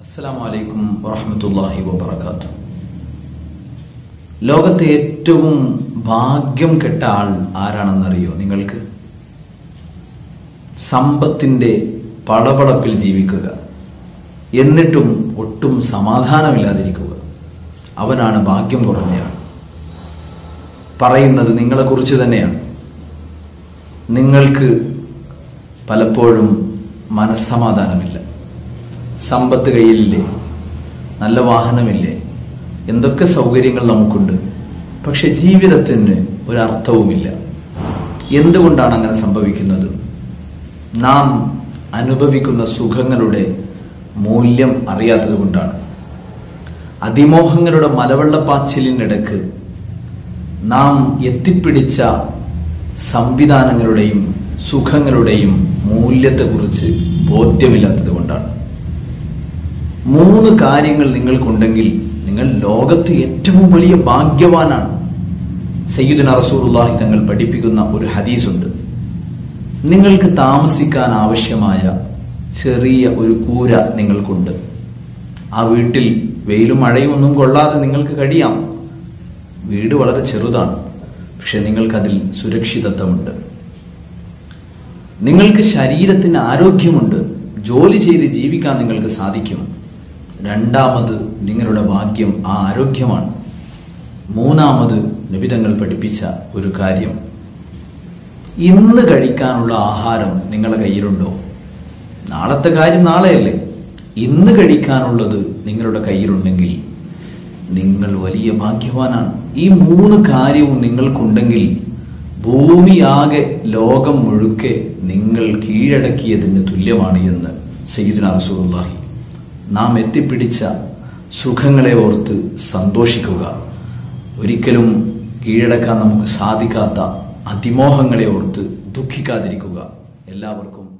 അസ്സലാമു അലൈക്കും വറഹ്മത്തുള്ളാഹി വബറകാത്തു. ലോകത്തെ ഏറ്റവും ഭാഗ്യം കെട്ട ആൾ ആരാണെന്നറിയോ നിങ്ങൾക്ക്? സമ്പത്തിന്റെ പളപളപ്പിൽ ജീവിക്കുക. എന്നിട്ടും ഒട്ടും സമാധാനമില്ലാതിരിക്കുക. അവനാണ് ഭാഗ്യം കുറഞ്ഞയാൾ പറയുന്നത് നിങ്ങളെക്കുറിച്ച് തന്നെയാണ്. നിങ്ങൾക്ക് പലപ്പോഴും മനസ്സമാധാനമില്ല. സമ്പത്ത് കയ്യിലില്ലേ? നല്ല വാഹനമില്ലേ? എന്തൊക്കെ സൗകര്യങ്ങൾ നമുക്കുണ്ട്? പക്ഷെ ജീവിതത്തിന് ഒരർത്ഥവുമില്ല. എന്തുകൊണ്ടാണ് അങ്ങനെ സംഭവിക്കുന്നത്? നാം അനുഭവിക്കുന്ന സുഖങ്ങളുടെ മൂല്യം അറിയാത്തത് കൊണ്ടാണ്. അതിമോഹങ്ങളുടെ മലവെള്ളപ്പാച്ചിലിനിടക്ക് നാം എത്തിപ്പിടിച്ച സംവിധാനങ്ങളുടെയും സുഖങ്ങളുടെയും മൂല്യത്തെക്കുറിച്ച് ബോധ്യമില്ലാത്തത് കൊണ്ടാണ്. മൂന്ന് കാര്യങ്ങൾ നിങ്ങൾക്കുണ്ടെങ്കിൽ നിങ്ങൾ ലോകത്ത് ഏറ്റവും വലിയ ഭാഗ്യവാനാണ്. സയ്യിദുന റസൂലുള്ളാഹി തങ്ങൾ പഠിപ്പിക്കുന്ന ഒരു ഹദീസുണ്ട്. നിങ്ങൾക്ക് താമസിക്കാൻ ആവശ്യമായ ചെറിയ ഒരു കൂര നിങ്ങൾക്കുണ്ട്. ആ വീട്ടിൽ വെയിലും മഴയും ഒന്നും കൊള്ളാതെ നിങ്ങൾക്ക് കഴിയാം. വീട് വളരെ ചെറുതാണ്. പക്ഷെ നിങ്ങൾക്കതിൽ സുരക്ഷിതത്വമുണ്ട്. നിങ്ങൾക്ക് ശരീരത്തിന് ആരോഗ്യമുണ്ട്. ജോലി ചെയ്ത് ജീവിക്കാൻ നിങ്ങൾക്ക് സാധിക്കും. രണ്ടാമത് നിങ്ങളുടെ ഭാഗ്യം ആ ആരോഗ്യമാണ്. മൂന്നാമത് നിബിതങ്ങൾ പഠിപ്പിച്ച ഒരു കാര്യം. ഇന്ന് കഴിക്കാനുള്ള ആഹാരം നിങ്ങളുടെ കയ്യിലുണ്ടോ? നാളത്തെ കാര്യം നാളെയല്ലേ. ഇന്ന് കഴിക്കാനുള്ളത് നിങ്ങളുടെ കയ്യിലുണ്ടെങ്കിൽ നിങ്ങൾ വലിയ ഭാഗ്യവാനാണ്. ഈ മൂന്ന് കാര്യവും നിങ്ങൾക്കുണ്ടെങ്കിൽ ഭൂമിയാകെ ലോകം മുഴുക്കെ നിങ്ങൾ കീഴടക്കിയതിന് തുല്യമാണ് എന്ന് സയ്യിദുന റസൂലുള്ളാഹി നാം എത്തിപ്പിടിച്ച സുഖങ്ങളെ ഓർത്ത് സന്തോഷിക്കുക. ഒരിക്കലും കീഴടക്കാൻ നമുക്ക് സാധിക്കാത്ത അതിമോഹങ്ങളെ ഓർത്ത് ദുഃഖിക്കാതിരിക്കുക. എല്ലാവർക്കും